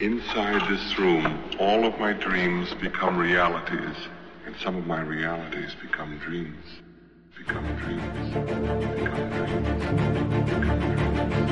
Inside this room, all of my dreams become realities, and some of my realities become dreams. Become dreams. Become dreams. Become dreams.